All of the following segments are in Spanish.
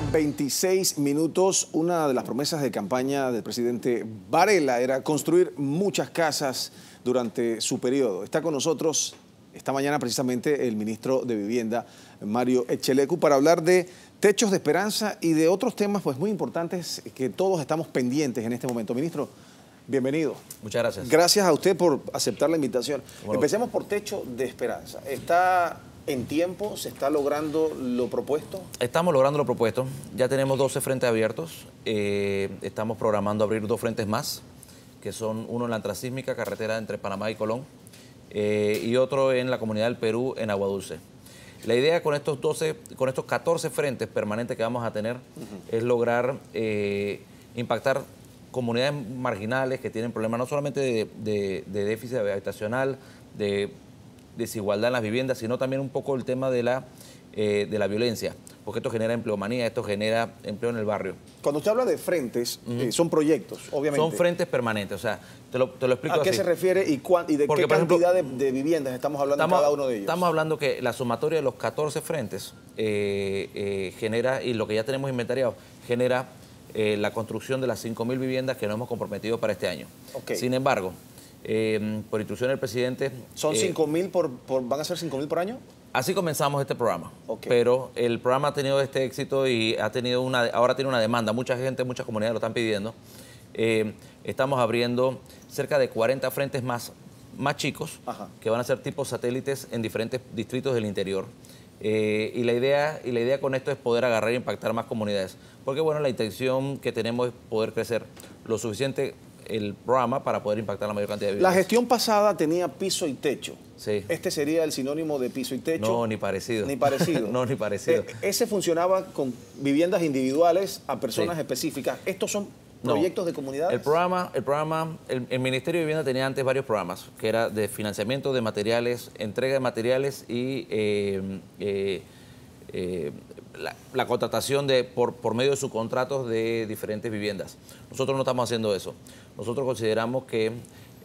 mañana, 26 minutos. Una de las promesas de campaña del presidente Varela era construir muchas casas durante su periodo. Está con nosotros esta mañana precisamente el ministro de Vivienda, Mario Echelecu, para hablar de techos de esperanza y de otros temas pues, muy importantes que todos estamos pendientes en este momento. Ministro, bienvenido. Muchas gracias. Gracias a usted por aceptar la invitación. Empecemos por techo de esperanza. ¿Está en tiempo? ¿Se está logrando lo propuesto? Estamos logrando lo propuesto. Ya tenemos 12 frentes abiertos. Eh, estamos programando abrir dos frentes más, que son uno en la transísmica, carretera entre Panamá y Colón, eh, y otro en la comunidad del Perú, en Aguadulce. La idea con estos 12, con estos 14 frentes permanentes que vamos a tener es lograr eh, impactar comunidades marginales que tienen problemas no solamente de, de déficit habitacional, de desigualdad en las viviendas, sino también un poco el tema de la, eh, de la violencia, porque esto genera empleomanía, esto genera empleo en el barrio. Cuando usted habla de frentes, eh, son proyectos, obviamente. Son frentes permanentes, o sea, te lo, te lo explico ¿A qué se refiere y, y de qué cantidad de, viviendas estamos hablando en cada uno de ellos? Estamos hablando que la sumatoria de los 14 frentes eh, genera, y lo que ya tenemos inventariado, genera la construcción de las 5.000 viviendas que nos hemos comprometido para este año. Sin embargo, eh, por instrucción del presidente. ¿Son eh, mil por, van a ser 5 mil por año? Así comenzamos este programa, pero el programa ha tenido este éxito y ha tenido una, ahora tiene una demanda. Mucha gente, muchas comunidades lo están pidiendo. Eh, estamos abriendo cerca de 40 frentes más, más chicos que van a ser tipos satélites en diferentes distritos del interior. Eh, y, la idea, y la idea con esto es poder agarrar e impactar más comunidades. Porque bueno, la intención que tenemos es poder crecer lo suficiente el programa para poder impactar la mayor cantidad de viviendas. La gestión pasada tenía piso y techo. Sí. ¿Este sería el sinónimo de piso y techo? No, ni parecido. Ni parecido. no, ni parecido. Eh, ese funcionaba con viviendas individuales a personas específicas. ¿Estos son proyectos de comunidades? El programa, el programa, el, Ministerio de Vivienda tenía antes varios programas, que era de financiamiento de materiales, entrega de materiales y eh, eh, la, contratación de, por, por medio de sus contratos de diferentes viviendas. Nosotros no estamos haciendo eso. Nosotros consideramos que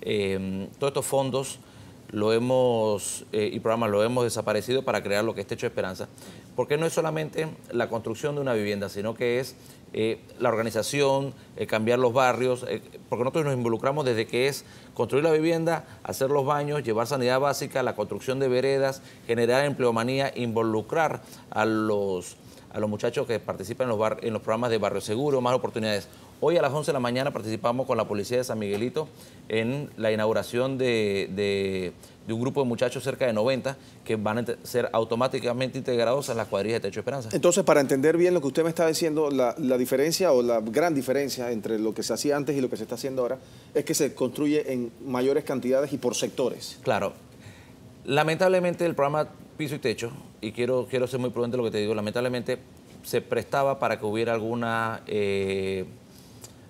eh, todos estos fondos lo hemos, eh, y programas lo hemos desaparecido para crear lo que es Techo de Esperanza, porque no es solamente la construcción de una vivienda, sino que es eh, la organización, cambiar los barrios, porque nosotros nos involucramos desde que es construir la vivienda, hacer los baños, llevar sanidad básica, la construcción de veredas, generar empleomanía, involucrar a los a los muchachos que participan en los, en los programas de Barrio Seguro, Más Oportunidades. Hoy a las 11 de la mañana participamos con la Policía de San Miguelito en la inauguración de, un grupo de muchachos, cerca de 90, que van a ser automáticamente integrados en las cuadrillas de Techo Esperanza. Entonces, para entender bien lo que usted me está diciendo, la, la, diferencia o la gran diferencia entre lo que se hacía antes y lo que se está haciendo ahora es que se construye en mayores cantidades y por sectores. Claro. Lamentablemente el programa Piso y Techo, y quiero, quiero ser muy prudente lo que te digo, lamentablemente se prestaba para que hubiera alguna, eh,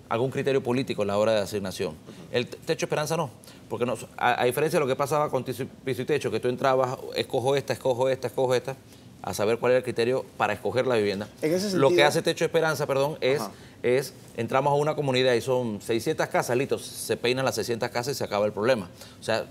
algún criterio político a la hora de asignación. El Techo Esperanza no, porque no, a, diferencia de lo que pasaba con Piso y Techo, que tú entrabas, escojo esta, escojo esta, escojo esta, a saber cuál era el criterio para escoger la vivienda. lo que hace Techo Esperanza, perdón, es, es entramos a una comunidad y son 600 casas, listo, se peinan las 600 casas y se acaba el problema. O sea,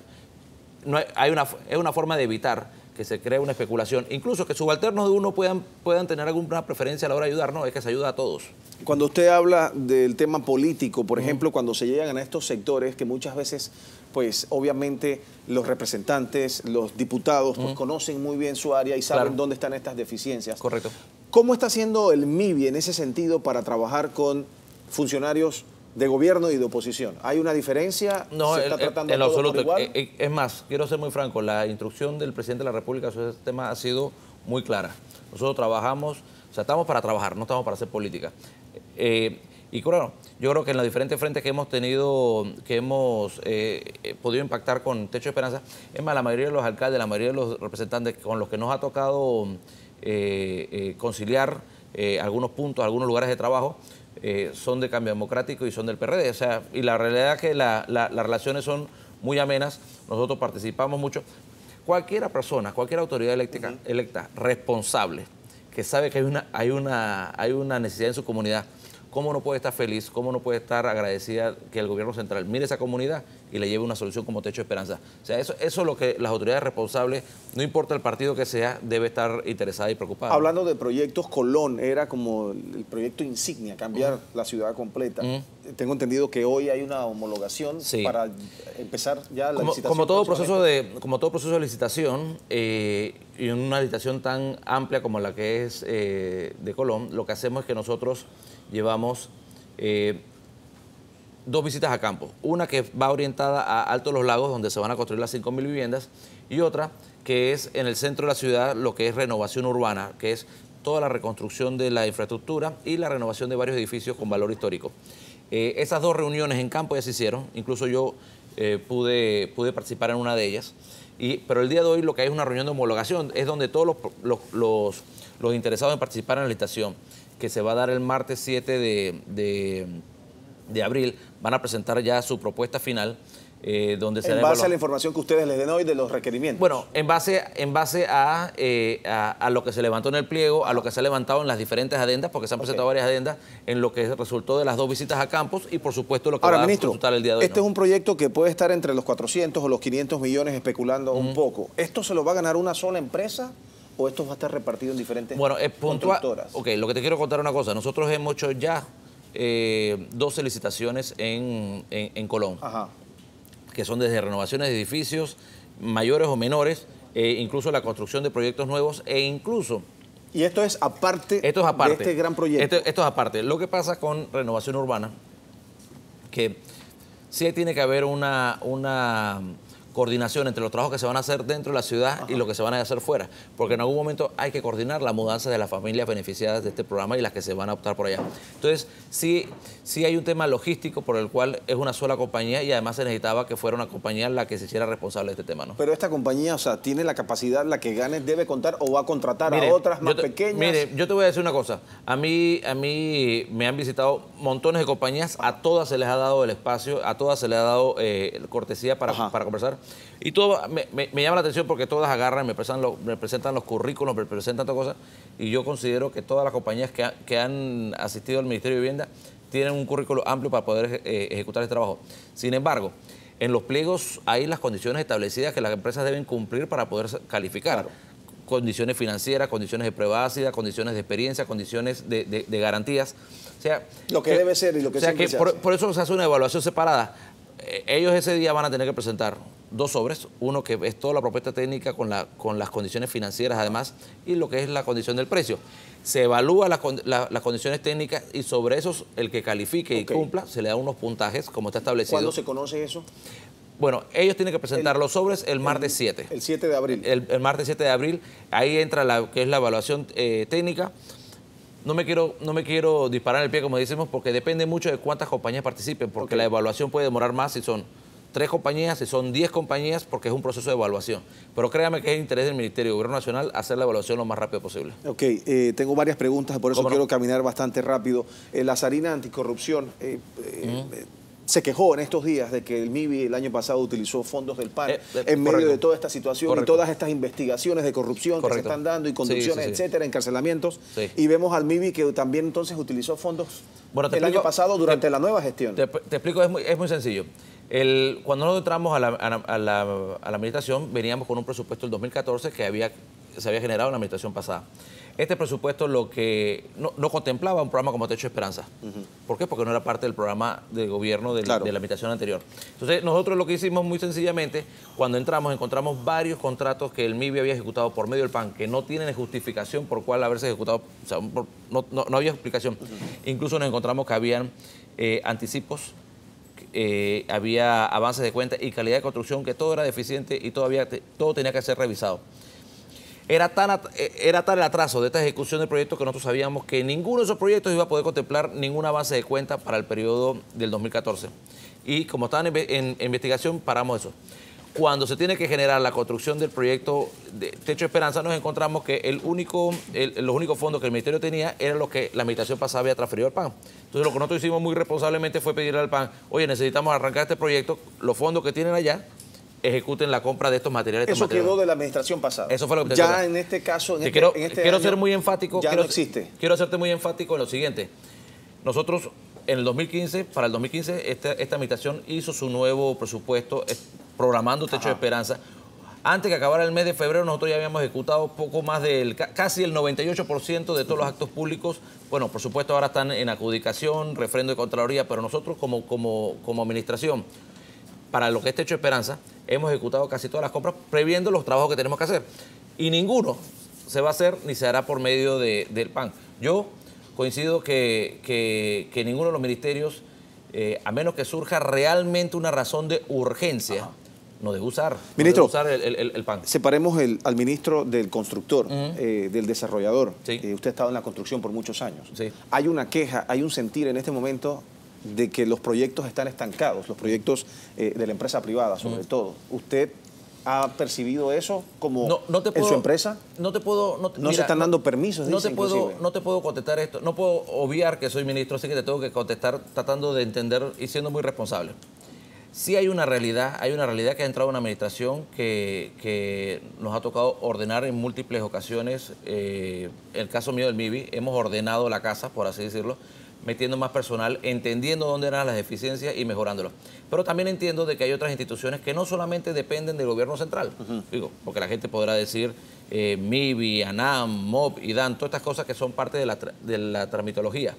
no hay una, es una forma de evitar que se cree una especulación, incluso que subalternos de uno puedan, puedan tener alguna preferencia a la hora de ayudar, no, es que se ayuda a todos. Cuando usted habla del tema político, por ejemplo, cuando se llegan a estos sectores que muchas veces, pues obviamente los representantes, los diputados, pues conocen muy bien su área y saben dónde están estas deficiencias. Correcto. ¿Cómo está haciendo el MIBI en ese sentido para trabajar con funcionarios de gobierno y de oposición. ¿Hay una diferencia? No, ¿Se está tratando en lo absoluto. Eh, eh, es más, quiero ser muy franco, la instrucción del presidente de la República sobre este tema ha sido muy clara. Nosotros trabajamos, o sea, estamos para trabajar, no estamos para hacer política. Eh, y claro, yo creo que en los diferentes frentes que hemos tenido, que hemos podido impactar con Techo de Esperanza, es más, la mayoría de los alcaldes, la mayoría de los representantes con los que nos ha tocado conciliar algunos puntos, algunos lugares de trabajo, eh, son de cambio democrático y son del PRD. O sea, y la realidad es que las relaciones son muy amenas, nosotros participamos mucho. Cualquiera persona, cualquier autoridad eléctrica, electa responsable, que sabe que hay una, hay, una, hay una necesidad en su comunidad, ¿cómo no puede estar feliz, cómo no puede estar agradecida que el gobierno central mire esa comunidad y le lleve una solución como Techo de Esperanza? O sea, eso, eso es lo que las autoridades responsables, no importa el partido que sea, debe estar interesada y preocupada. Hablando de proyectos, Colón era como el proyecto insignia, cambiar la ciudad completa. Tengo entendido que hoy hay una homologación para empezar ya la licitación. Como todo, proceso de, como todo proceso de licitación, eh, y una licitación tan amplia como la que es eh, de Colón, lo que hacemos es que nosotros llevamos eh, dos visitas a campo. Una que va orientada a Alto Los Lagos, donde se van a construir las 5.000 viviendas, y otra que es en el centro de la ciudad, lo que es renovación urbana, que es toda la reconstrucción de la infraestructura y la renovación de varios edificios con valor histórico. Eh, esas dos reuniones en campo ya se hicieron, incluso yo eh, pude, participar en una de ellas, pero el día de hoy lo que hay es una reunión de homologación, es donde todos los, los interesados en participar en la licitación que se va a dar el martes 7 de, de, abril, van a presentar ya su propuesta final. Eh, donde en base a la información que ustedes les den hoy de los requerimientos. Bueno, en base, en base eh, a, a, lo que se levantó en el pliego, a lo que se ha levantado en las diferentes adendas, porque se han presentado varias adendas, en lo que resultó de las dos visitas a campos y por supuesto lo que va a resultar el día de hoy. Este es un proyecto que puede estar entre los 400 o los 500 millones especulando un poco. ¿Esto se lo va a ganar una sola empresa? O esto va a estar repartido en diferentes bueno, es puntual, Ok, lo que te quiero contar es una cosa. Nosotros hemos hecho ya eh, 12 licitaciones en, en, Colón, Ajá. que son desde renovaciones de edificios mayores o menores, e incluso la construcción de proyectos nuevos e incluso... Y esto es aparte, esto es aparte de este gran proyecto. Esto, esto es aparte. Lo que pasa con renovación urbana, que sí tiene que haber una, una coordinación entre los trabajos que se van a hacer dentro de la ciudad y lo que se van a hacer fuera, porque en algún momento hay que coordinar la mudanza de las familias beneficiadas de este programa y las que se van a optar por allá. Entonces, sí, sí hay un tema logístico por el cual es una sola compañía y además se necesitaba que fuera una compañía la que se hiciera responsable de este tema. ¿no? Pero esta compañía, o sea, tiene la capacidad, la que gane debe contar o va a contratar a otras más pequeñas. Mire, yo te voy a decir una cosa. A mí, a mí me han visitado montones de compañías, a todas se les ha dado el espacio, a todas se les ha dado eh, cortesía para, para conversar. Y todo me, llama la atención porque todas agarran, me presentan, los, me presentan los currículos, me presentan todas cosas. Y yo considero que todas las compañías que, han asistido al Ministerio de Vivienda tienen un currículo amplio para poder eh, ejecutar este trabajo. Sin embargo, en los pliegos hay las condiciones establecidas que las empresas deben cumplir para poder calificar. Condiciones financieras, condiciones de prueba ácida, condiciones de experiencia, condiciones de, garantías. O sea, lo que, debe ser y lo que, sea que por, eso se hace una evaluación separada. Eh, ellos ese día van a tener que presentar dos sobres, uno que es toda la propuesta técnica con, la, con las condiciones financieras además y lo que es la condición del precio. Se evalúa las condiciones técnicas y sobre esos el que califique y cumpla se le da unos puntajes como está establecido. ¿Cuándo se conoce eso? Bueno, ellos tienen que presentar los sobres el martes 7. El 7 de abril. El, martes 7 de abril, ahí entra la que es la evaluación eh, técnica. No me, quiero, no me quiero disparar el pie, como decimos, porque depende mucho de cuántas compañías participen, porque la evaluación puede demorar más si son tres compañías, si son diez compañías, porque es un proceso de evaluación. Pero créame que es interés del Ministerio y Gobierno Nacional hacer la evaluación lo más rápido posible. Ok, eh, tengo varias preguntas, por eso quiero caminar bastante rápido. Eh, la Sarina Anticorrupción eh, se quejó en estos días de que el MIBI el año pasado utilizó fondos del PAN en medio de toda esta situación y todas estas investigaciones de corrupción que se están dando y conducciones, etcétera, encarcelamientos. Y vemos al MIBI que también entonces utilizó fondos el año pasado durante la nueva gestión. Te, explico, es muy, es muy sencillo. El, cuando nosotros entramos a la, a, la, a la, administración, veníamos con un presupuesto del 2014 que había, se había generado en la administración pasada. Este presupuesto lo que no, contemplaba un programa como Techo Esperanza. ¿Por qué? Porque no era parte del programa de gobierno de, de, la administración anterior. Entonces, nosotros lo que hicimos muy sencillamente, cuando entramos, encontramos varios contratos que el MIBI había ejecutado por medio del PAN, que no tienen justificación por cuál haberse ejecutado, o sea, no, no, había explicación. Incluso nos encontramos que habían eh, anticipos eh, había avances de cuenta y calidad de construcción, que todo era deficiente y todavía todo tenía que ser revisado. Era tan, eh, era tal el atraso de esta ejecución del proyecto que nosotros sabíamos que ninguno de esos proyectos iba a poder contemplar ningún avance de cuenta para el periodo del 2014. Y como estaban en investigación, paramos eso cuando se tiene que generar la construcción del proyecto de Techo Esperanza, nos encontramos que el único, los únicos fondos que el Ministerio tenía eran los que la administración pasada había transferido al PAN. Entonces, lo que nosotros hicimos muy responsablemente fue pedirle al PAN, oye, necesitamos arrancar este proyecto, los fondos que tienen allá, ejecuten la compra de estos materiales. Eso quedó de la administración pasada. Eso fue lo que Ya en este caso, en este, quiero, este quiero ser muy enfático. Ya quiero, no existe. Quiero hacerte muy enfático en lo siguiente. Nosotros en el 2015, para el 2015, esta, esta administración hizo su nuevo presupuesto programando Techo de Esperanza. Antes que acabara el mes de febrero, nosotros ya habíamos ejecutado poco más del, casi el 98% de todos los actos públicos. Bueno, por supuesto ahora están en adjudicación, refrendo de Contraloría, pero nosotros como, como, como administración, para lo que es Techo de Esperanza, hemos ejecutado casi todas las compras previendo los trabajos que tenemos que hacer. Y ninguno se va a hacer ni se hará por medio del PAN. Yo coincido que, que, ninguno de los ministerios, eh, a menos que surja realmente una razón de urgencia, no debe usar, ministro, usar el, PAN. Separemos al ministro del constructor, eh, del desarrollador. Eh, usted ha estado en la construcción por muchos años. Hay una queja, hay un sentir en este momento de que los proyectos están estancados, los proyectos de la empresa privada sobre todo. ¿Usted ha percibido eso como en su empresa? No te puedo... No, se están dando permisos, no te puedo No te puedo contestar esto. No puedo obviar que soy ministro, así que te tengo que contestar tratando de entender y siendo muy responsable. Sí hay una realidad, hay una realidad que ha entrado en una administración que, nos ha tocado ordenar en múltiples ocasiones. Eh, el caso mío del MIBI, hemos ordenado la casa, por así decirlo, metiendo más personal, entendiendo dónde eran las deficiencias y mejorándolo. Pero también entiendo de que hay otras instituciones que no solamente dependen del gobierno central, digo, porque la gente podrá decir eh, MIBI, ANAM, MOB, IDAN, todas estas cosas que son parte de la, de la tramitología,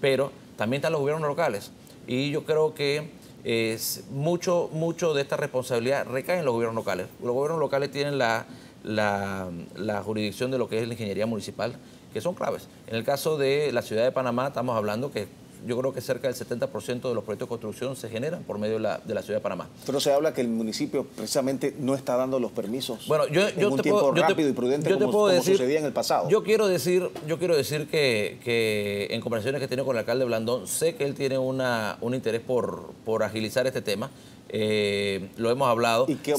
pero también están los gobiernos locales. Y yo creo que es mucho, mucho de esta responsabilidad recae en los gobiernos locales. Los gobiernos locales tienen la, la, la jurisdicción de lo que es la ingeniería municipal, que son claves. En el caso de la ciudad de Panamá, estamos hablando que yo creo que cerca del 70% de los proyectos de construcción se generan por medio de la, ciudad de Panamá. Pero se habla que el municipio precisamente no está dando los permisos bueno, yo, en un tiempo rápido y prudente como, sucedía en el pasado. Yo quiero decir, yo quiero decir que, en conversaciones que he tenido con el alcalde Blandón, sé que él tiene una, un interés por, por agilizar este tema. Eh, lo hemos hablado. ¿Y qué,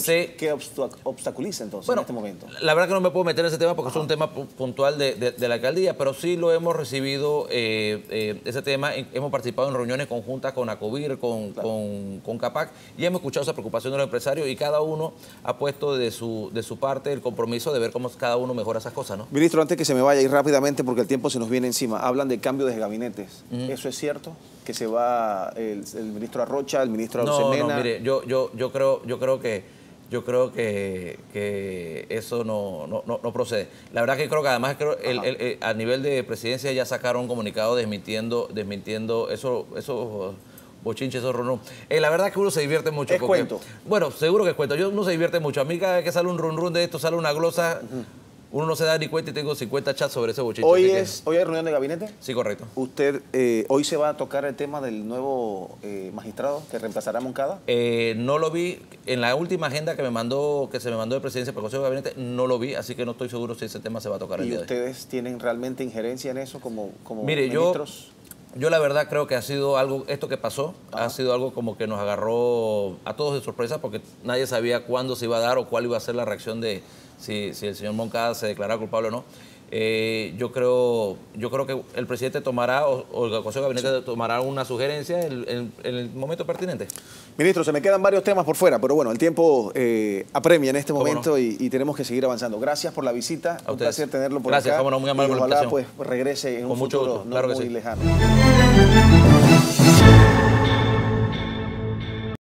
obstaculiza entonces en este momento? La verdad que no me puedo meter en ese tema porque es un tema puntual de, la alcaldía, pero sí lo hemos recibido, eh, eh, ese tema, hemos participado en reuniones conjuntas con ACOBIR, con, con, CAPAC, y hemos escuchado esa preocupación de los empresarios y cada uno ha puesto de su, de su parte el compromiso de ver cómo cada uno mejora esas cosas. ¿no? Ministro, antes que se me vaya y rápidamente porque el tiempo se nos viene encima, hablan de cambio de gabinetes. ¿Eso es cierto? Que se va el, ministro Arrocha, el ministro no, No, mire, yo, yo, yo, creo, yo creo que yo creo que, que eso no, no, no, procede. La verdad que creo que además creo el, a nivel de presidencia ya sacaron un comunicado desmintiendo, desmintiendo eso, eso bochinches, esos run, eh, la verdad que uno se divierte mucho. Es cuento. Bueno, seguro que es cuento. Yo, uno se divierte mucho. A mí cada vez que sale un run run de esto, sale una glosa uno no se da ni cuenta y tengo 50 chats sobre ese bochito. ¿Hoy, es, ¿hoy hay reunión de gabinete? Sí, correcto. ¿Usted, eh, hoy se va a tocar el tema del nuevo eh, magistrado que reemplazará a Moncada? Eh, no lo vi. En la última agenda que me mandó, que se me mandó de presidencia para el Consejo de Gabinete, no lo vi, así que no estoy seguro si ese tema se va a tocar el ¿Y día ustedes tienen realmente injerencia en eso como, como Mire, ministros? Yo, yo la verdad creo que ha sido algo, esto que pasó, ha sido algo como que nos agarró a todos de sorpresa porque nadie sabía cuándo se iba a dar o cuál iba a ser la reacción de si, el señor Moncada se declara culpable o no. Eh, yo creo yo creo que el presidente tomará o, el Consejo de Gabinete tomará una sugerencia en, el momento pertinente. Ministro, se me quedan varios temas por fuera, pero bueno, el tiempo eh, apremia en este momento y, tenemos que seguir avanzando. Gracias por la visita, un placer tenerlo por Gracias, acá. Gracias, muy amable y ojalá pues regrese en un futuro no muy lejano.